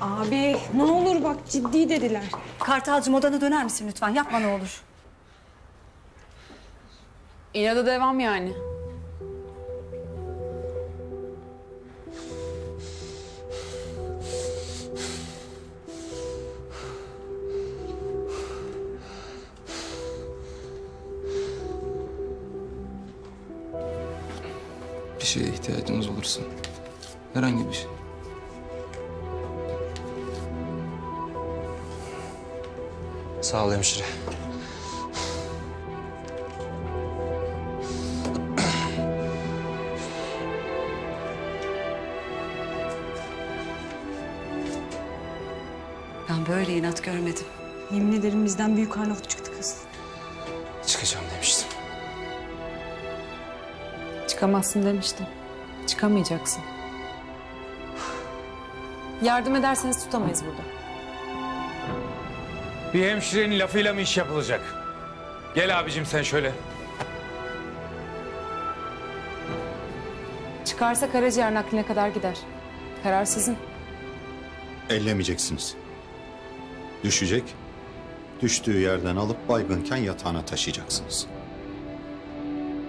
Abi ne olur bak ciddi dediler. Kartalcığım odana döner misin lütfen? Yapma ne olur. İnada devam yani. Bir şeye ihtiyacınız olursa. Herhangi bir şey. Sağ ol hemşire. Ben böyle inat görmedim. Yemin ederim bizden büyük Arnavut çıktı kız. Çıkacağım demiştim. Çıkamazsın demiştim. Çıkamayacaksın. Yardım ederseniz tutamayız burada. Bir hemşirenin lafıyla mı iş yapılacak? Gel abicim sen şöyle. Çıkarsa karaciğer nakline kadar gider. Karar sizin. Ellemeyeceksiniz. Düşecek. Düştüğü yerden alıp baygınken yatağına taşıyacaksınız.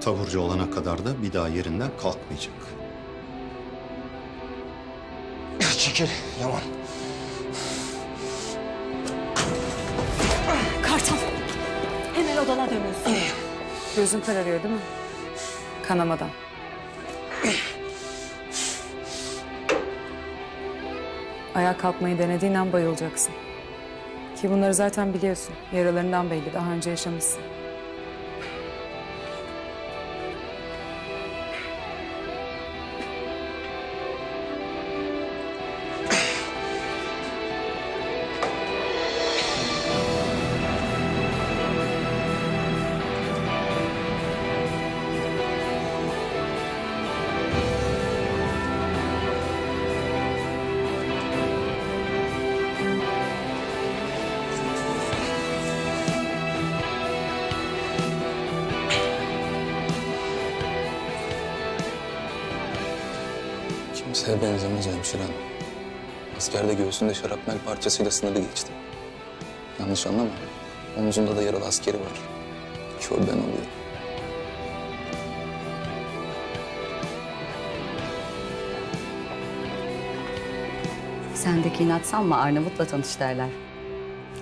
Taburcu olana kadar da bir daha yerinden kalkmayacak. Çekil Yaman. Hemen odana dönüyorsun. Gözün kararıyor değil mi? Kanamadan. Ayağa kalkmayı denediğin an bayılacaksın. Ki bunları zaten biliyorsun. Yaralarından belli. Daha önce yaşamışsın. Kimseye benzemez hemşire. Askerde göğsünde şarapnel parçasıyla sınırı geçti. Yanlış anlama. Omzunda da yaralı askeri var. Körden oluyor. Sendeki inat sanma Arnavut'la tanış derler.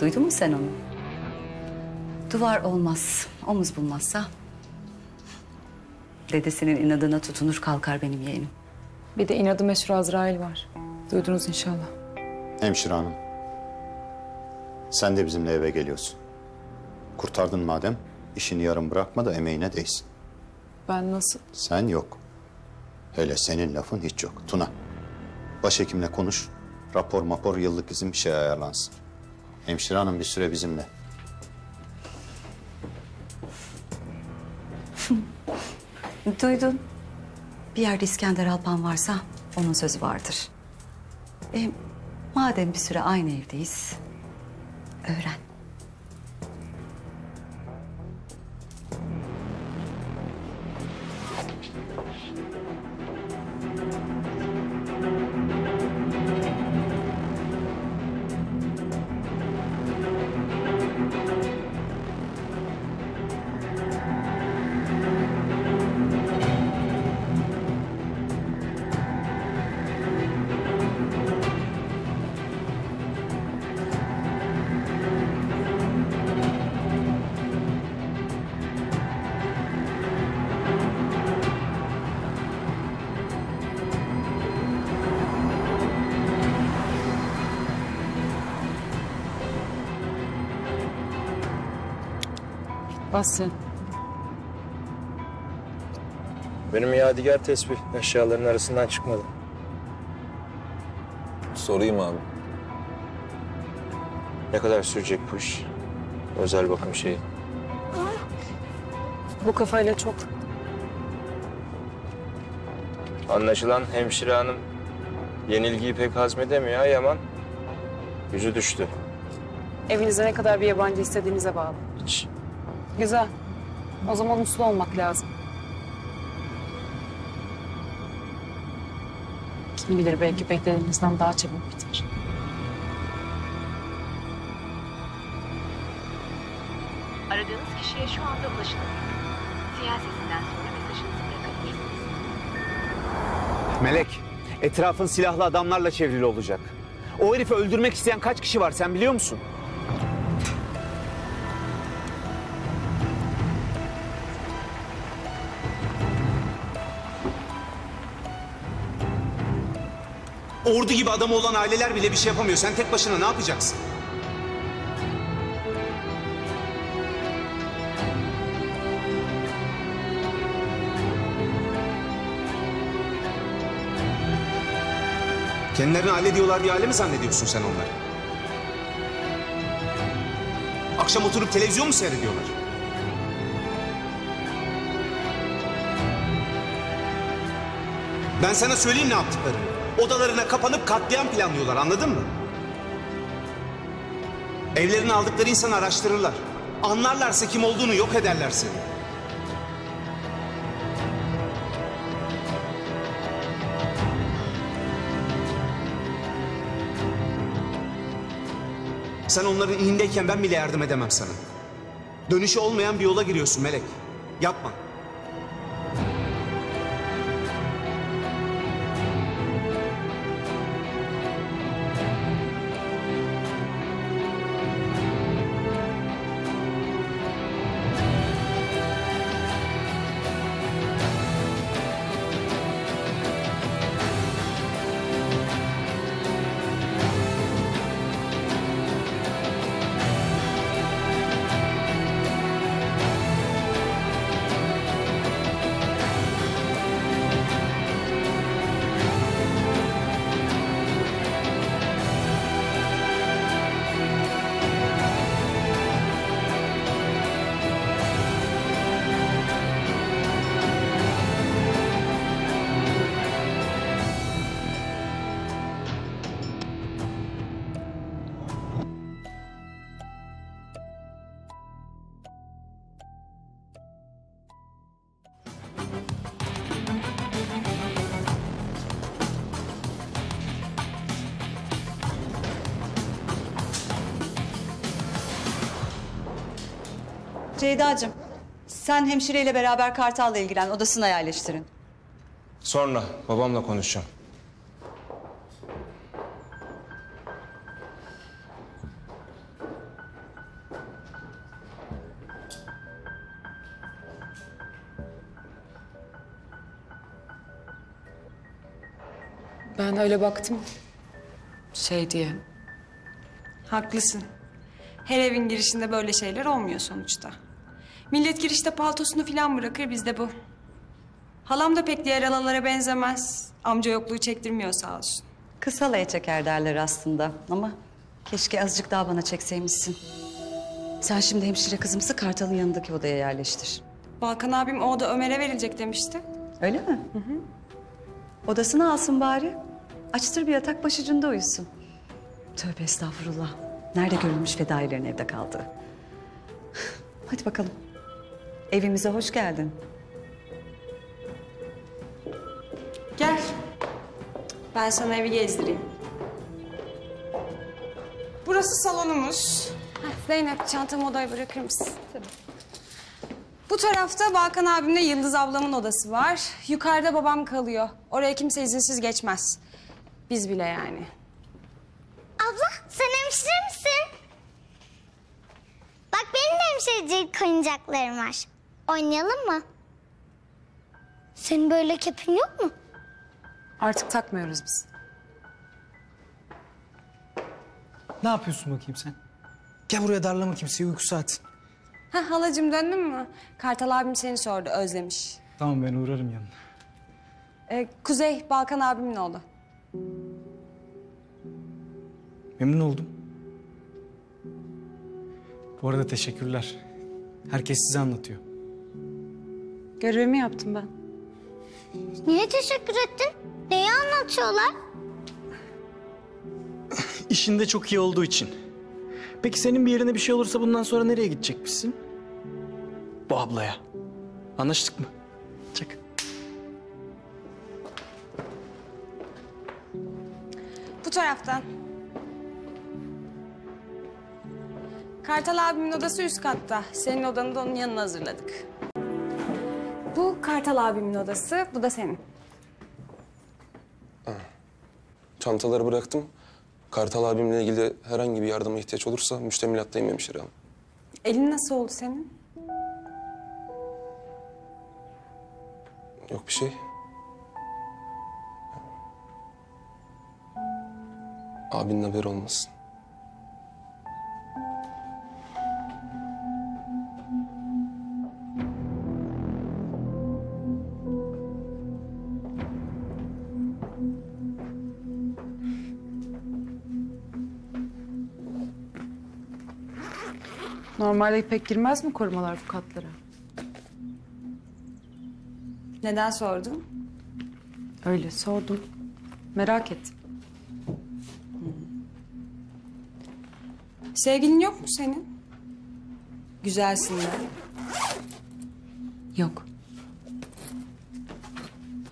Duydun mu sen onu? Duvar olmaz, omuz bulmazsa... ...dedesinin inadına tutunur kalkar benim yeğenim. Bir de inadı meşhur Azrail var. Duydunuz inşallah. Hemşire hanım. Sen de bizimle eve geliyorsun. Kurtardın madem işini yarım bırakma da emeğine değsin. Ben nasıl? Sen yok. Hele senin lafın hiç yok. Tuna. Başhekimle konuş. Rapor mapor yıllık izin bir şey ayarlansın. Hemşire hanım bir süre bizimle. Duydun. Bir yerde İskender Alpan varsa onun sözü vardır. E, madem bir süre aynı evdeyiz, öğren. Bas sen. Benim yadigar tesbih eşyaların arasından çıkmadı. Sorayım abi. Ne kadar sürecek bu iş? Özel bakım şeyi. Bu kafayla çok. Anlaşılan hemşire hanım yenilgiyi pek hazmedemiyor ha Yaman. Yüzü düştü. Evinize ne kadar bir yabancı istediğinize bağlı. Hiç. Güzel. O zaman uslu olmak lazım. Kim bilir belki beklediğimizden daha çabuk biter. Aradığınız kişiye şu anda ulaşılamıyor. Sinyal sesinden sonra mesajınızı bırakabilirsiniz. Melek, etrafın silahlı adamlarla çevrili olacak. O herifi öldürmek isteyen kaç kişi var sen biliyor musun? Ordu gibi adamı olan aileler bile bir şey yapamıyor. Sen tek başına ne yapacaksın? Kendilerini aile diyorlar diye aile mi zannediyorsun sen onları? Akşam oturup televizyon mu seyrediyorlar? Ben sana söyleyeyim ne yaptıklarını. Odalarına kapanıp katliam planlıyorlar anladın mı? Evlerine aldıkları insanı araştırırlar. Anlarlarsa kim olduğunu yok ederler seni. Sen onların iyindeyken ben bile yardım edemem sana. Dönüşü olmayan bir yola giriyorsun Melek. Yapma. Ceyda'cığım sen hemşireyle beraber Kartal'la ilgilen odasına yerleştirin. Sonra babamla konuşacağım. Ben öyle baktım. Şey diye. Haklısın. Her evin girişinde böyle şeyler olmuyor sonuçta. Millet girişte paltosunu falan bırakır bizde bu. Halam da pek diğer alalara benzemez. Amca yokluğu çektirmiyor sağ olsun. Kısalaya çeker derler aslında ama keşke azıcık daha bana çekseymişsin. Sen şimdi hemşire kızımızı Kartal'ın yanındaki odaya yerleştir. Balkan abim o da Ömer'e verilecek demişti. Öyle mi? Hı hı. Odasını alsın bari. Açtır bir yatak başucunda uyusun. Tövbe estağfurullah. Nerede görülmüş fedailerin evde kaldığı. Hadi bakalım. Evimize hoş geldin. Gel. Ben sana evi gezdireyim. Burası salonumuz. Heh, Zeynep çantamı odaya bırakır mısın? Tabii. Bu tarafta Balkan abimle Yıldız ablamın odası var. Yukarıda babam kalıyor. Oraya kimse izinsiz geçmez. Biz bile yani. Abla sen hemşire misin? Bak benim de hemşirecilik oyuncaklarım var. Oynayalım mı? Senin böyle kepin yok mu? Artık takmıyoruz biz. Ne yapıyorsun bakayım sen? Gel buraya darlama kimseyi uyku saati. Ha halacığım döndün mü? Kartal abim seni sordu özlemiş. Tamam ben uğrarım yanına. Ee, Kuzey Balkan abimin oğlu. Memnun oldum. Bu arada teşekkürler. Herkes size anlatıyor. Görevimi yaptım ben. Niye teşekkür ettin? Neyi anlatıyorlar? İşinde çok iyi olduğu için. Peki senin bir yerine bir şey olursa bundan sonra nereye gidecekmişsin? Bu ablaya. Anlaştık mı? Çak. Bu taraftan. Kartal abimin odası üst katta. Senin odanı da onun yanına hazırladık. Bu Kartal abimin odası, bu da senin. Çantaları bıraktım. Kartal abimle ilgili herhangi bir yardıma ihtiyaç olursa müştemilattayım hemşire hanım. Elin nasıl oldu senin? Yok bir şey. Abinin haberi olmasın. Normalde pek girmez mi korumalar bu katlara? Neden sordun? Öyle sordum. Merak ettim. Sevgilin yok mu senin? Güzelsin de. Yok.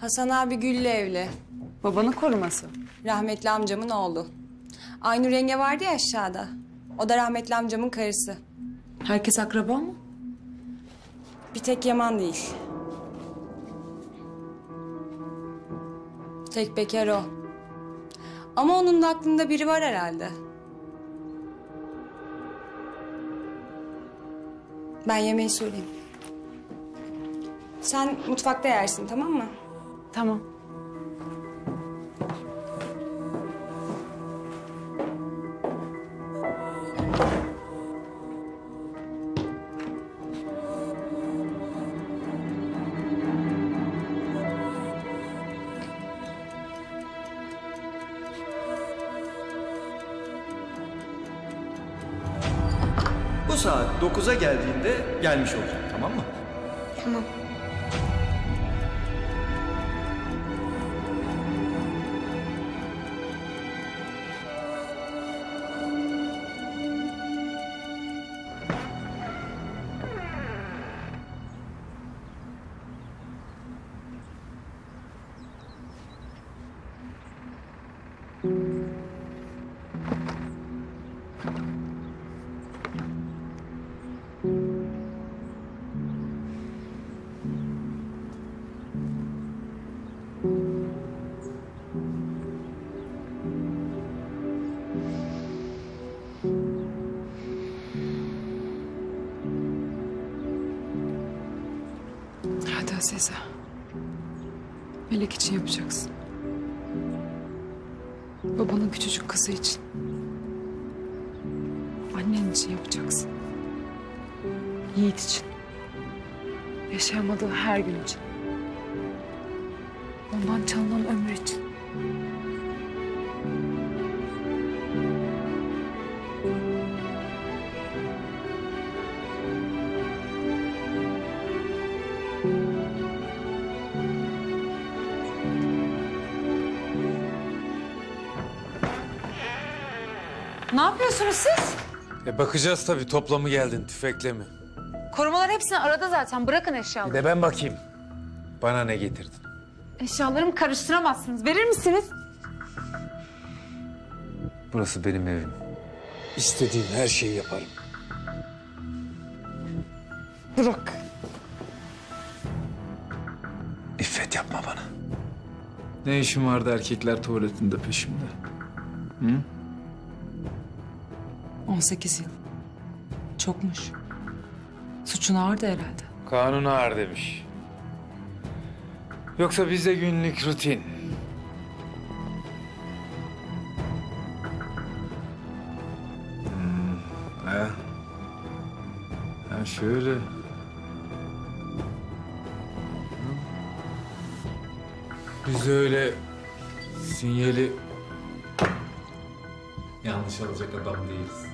Hasan abi Gül'le evli. Babanın koruması. Rahmetli amcamın oğlu. Aynur yenge vardı ya aşağıda. O da rahmetli amcamın karısı. Herkes akraba mı? Bir tek Yaman değil. Tek bekar o. Ama onun da aklında biri var herhalde. Ben yemeği söyleyeyim. Sen mutfakta yersin tamam mı? Tamam. Bu saat 9'a geldiğinde gelmiş olacak tamam mı? Tamam. Azize. Melek için yapacaksın. Babanın küçücük kızı için. Annen için yapacaksın. Yiğit için. Yaşayamadığı her gün için. Ondan çalınan ömür için. Ne yapıyorsunuz siz? E bakacağız tabii toplamı geldin tüfekle mi? Korumalar hepsini arada zaten. Bırakın Bir eşyaları. de ben bakayım. Bana ne getirdin? Eşyalarımı karıştıramazsınız. Verir misiniz? Burası benim evim. İstediğim her şeyi yaparım. Bırak. İffet yapma bana. Ne işin vardı erkekler tuvaletinde peşimde? Hı? 18 yıl. Çokmuş. Suçun ağırdı herhalde. Kanun ağır demiş. Yoksa bizde günlük rutin. Hmm, ha. Ha şöyle. Biz öyle sinyali yanlış alacak adam değiliz.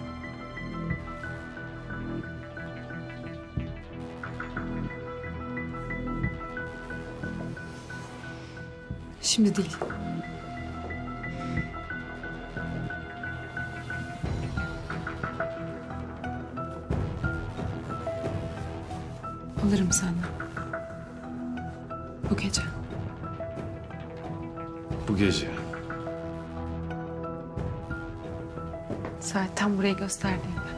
Şimdi değil. Alırım senden. Bu gece. Bu gece. Saat tam burayı gösterdiğinde.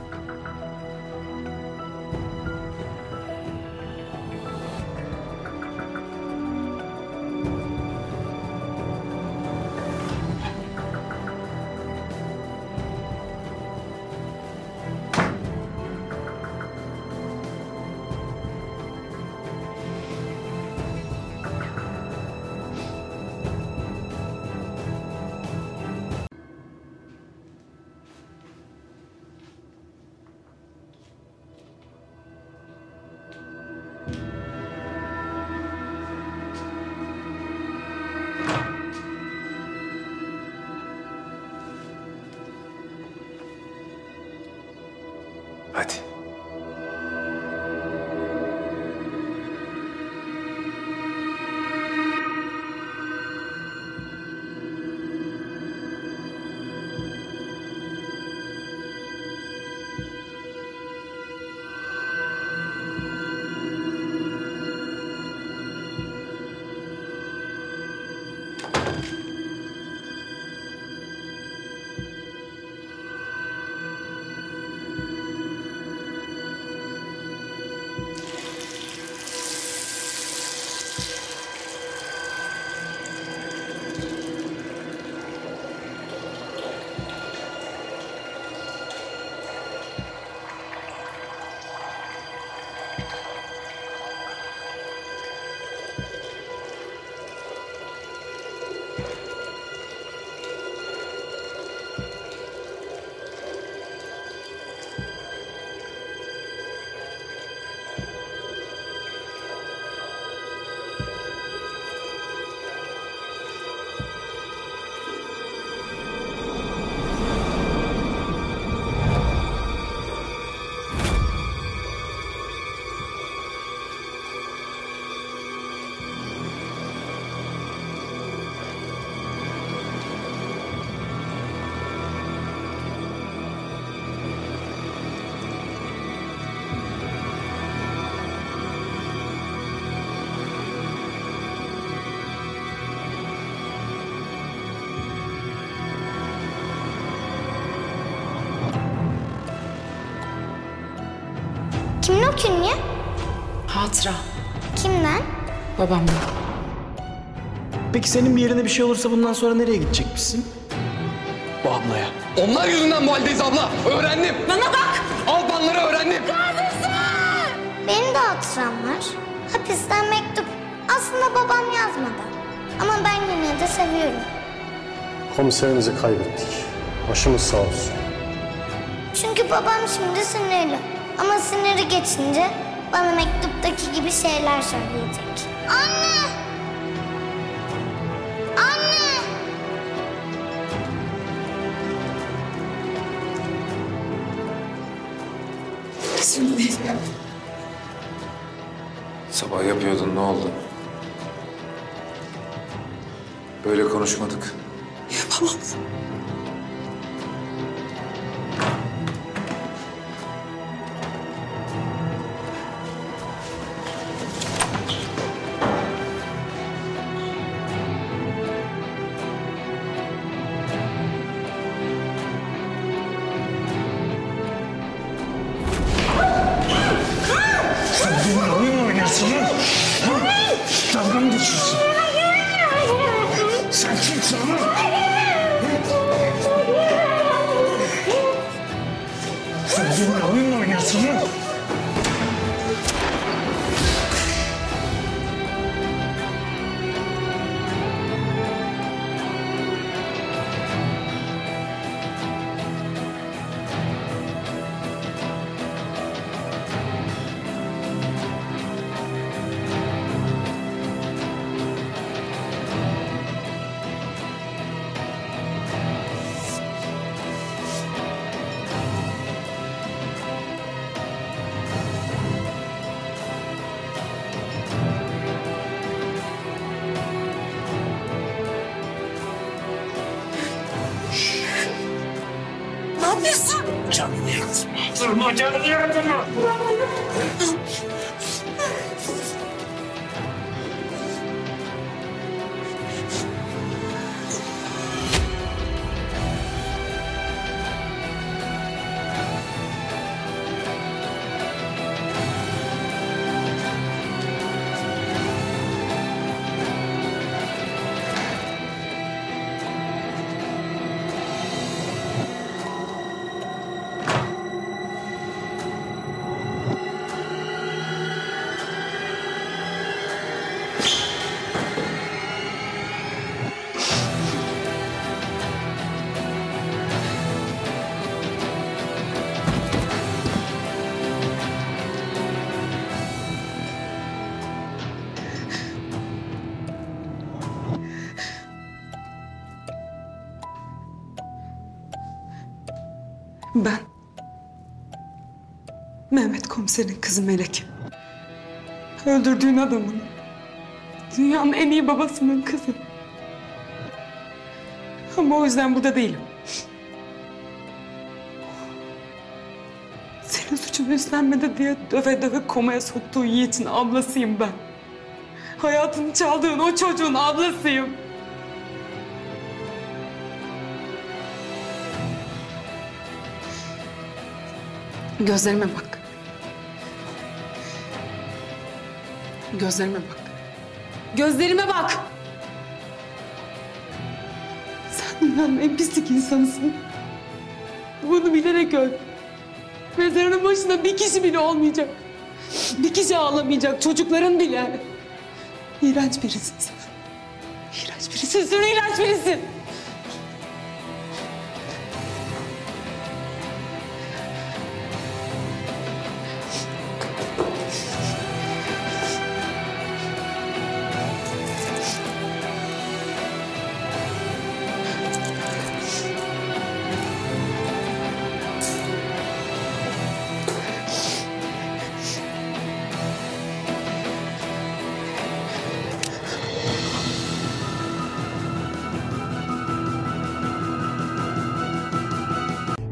O künye? Hatıra. Kimden? Babamdan. Peki senin bir yerine bir şey olursa bundan sonra nereye gidecekmişsin? Bu ablaya. Onlar yüzünden bu haldeyiz abla. Öğrendim. Bana bak! Alpanları öğrendim. Benim de hatıram var. Hapisten mektup. Aslında babam yazmadı. Ama ben yine de seviyorum. Komiserimizi kaybettik. Başımız sağ olsun. Çünkü babam şimdi sinirli. Ama siniri geçince bana mektuptaki gibi şeyler söyleyecek. Anne! Anne! Sabah yapıyordun ne oldu? Böyle konuşmadık. Yapamam. Come on, out of the. Komiserin kızı Melek. Öldürdüğün adamın. Dünyanın en iyi babasının kızı. Ama o yüzden burada değilim. Senin suçunu üstlenmedi diye döve döve komaya soktuğu Yiğit'in ablasıyım ben. Hayatını çaldığın o çocuğun ablasıyım. Gözlerime bak. Gözlerime bak. Gözlerime bak. Sen dünyanın en pislik insanısın. Bunu bilerek öl. Mezarının başında bir kişi bile olmayacak. Bir kişi ağlamayacak. Çocukların bile. İğrenç birisin sen. İğrenç birisin. Sen iğrenç birisin.